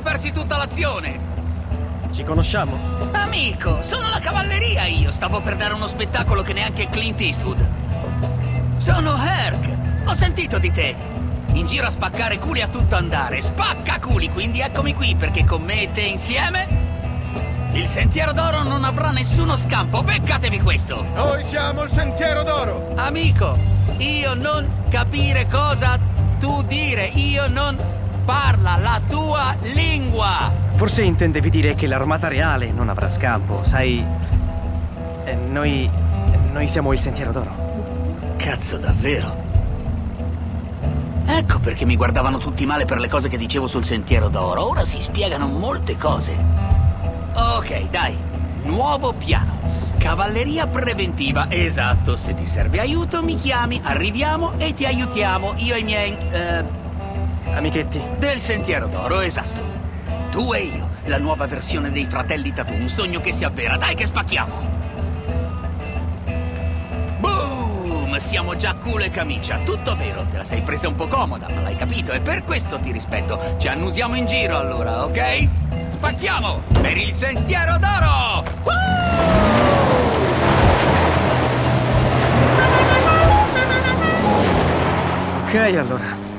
siamo persi tutta l'azione! Ci conosciamo? Amico, sono la cavalleria io! Stavo per dare uno spettacolo che neanche Clint Eastwood. Sono Herc! Ho sentito di te! In giro a spaccare culi a tutto andare. Spacca culi, quindi eccomi qui, perché con me e te insieme... Il Sentiero d'Oro non avrà nessuno scampo, beccatevi questo! Noi siamo il Sentiero d'Oro! Amico, io non capire cosa tu dire, io non parla la tua lingua! Forse intendevi dire che l'armata reale non avrà scampo, sai... eh, noi... noi siamo il Sentiero d'Oro. Cazzo, davvero? Ecco perché mi guardavano tutti male per le cose che dicevo sul Sentiero d'Oro. Ora si spiegano molte cose. Ok, dai. Nuovo piano. Cavalleria preventiva, esatto. Se ti serve aiuto mi chiami, arriviamo e ti aiutiamo. Io e i miei... eh, Amichetti, del Sentiero d'Oro, esatto. Tu e io, la nuova versione dei fratelli Tatu, un sogno che si avvera. Dai che spacchiamo! Boom! Siamo già culo e camicia. Tutto vero, te la sei presa un po' comoda, ma l'hai capito e per questo ti rispetto. Ci annusiamo in giro allora, ok? Spacchiamo! Per il Sentiero d'Oro! ok allora.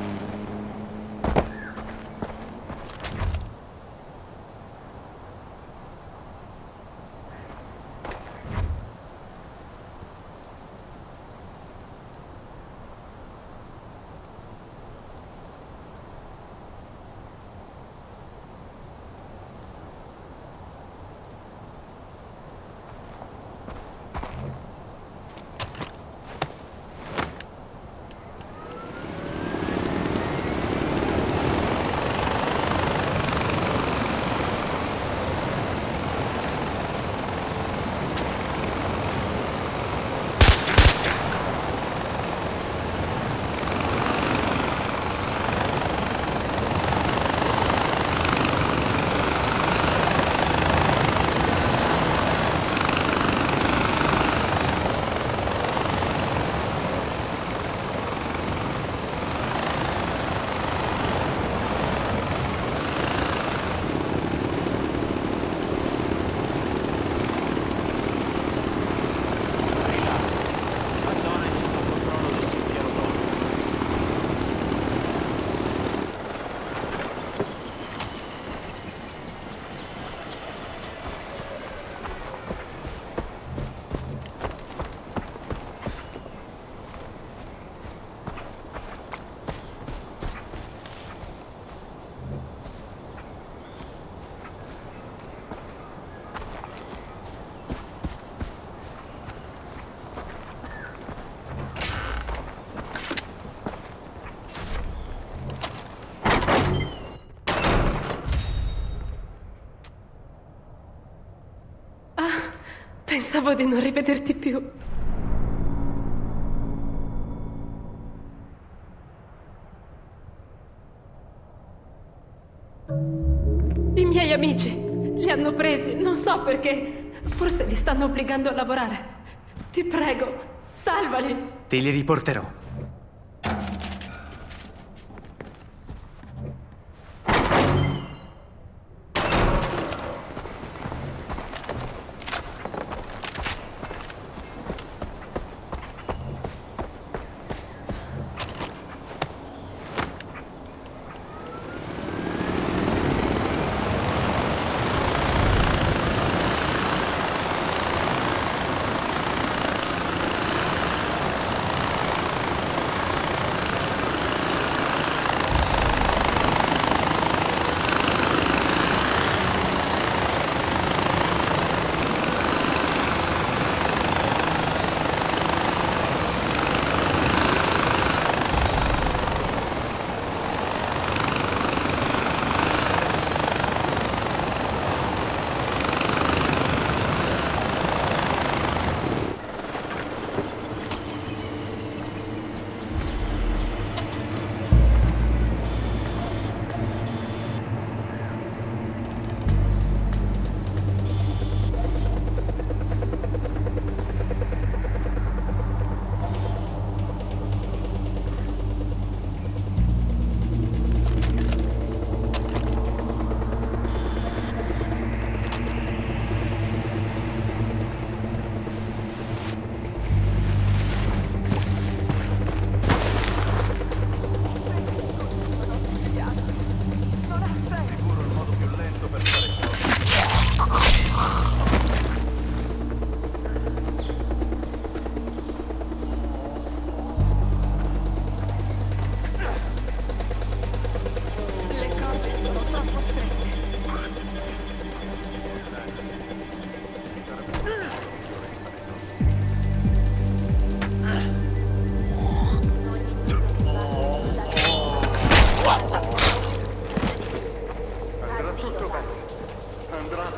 Pensavo di non rivederti più. I miei amici li hanno presi, non so perché. Forse li stanno obbligando a lavorare. Ti prego, salvali. Te li riporterò.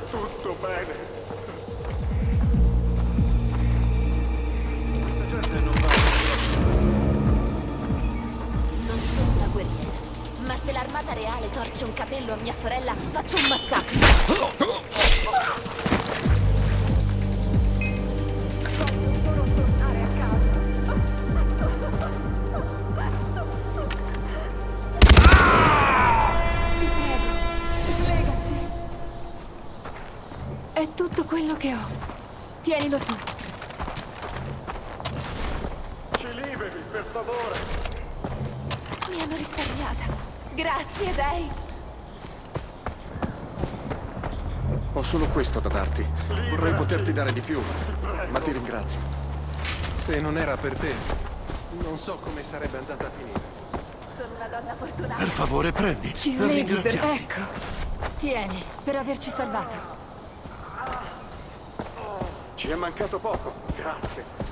Tutto bene. Non sono una guerriera, ma se l'armata reale torce un capello a mia sorella, faccio un massacro. È tutto quello che ho. Tienilo tu. Ci liberi, per favore. Mi hanno risparmiata. Grazie, dei. Ho solo questo da darti. Vorrei poterti dare di più, ma ti ringrazio. Se non era per te, non so come sarebbe andata a finire. Sono una donna fortunata. Per favore, prendi. Ci per sleghi per... ringraziarti. Ecco. Tieni, per averci salvato. Ci è mancato poco. Grazie.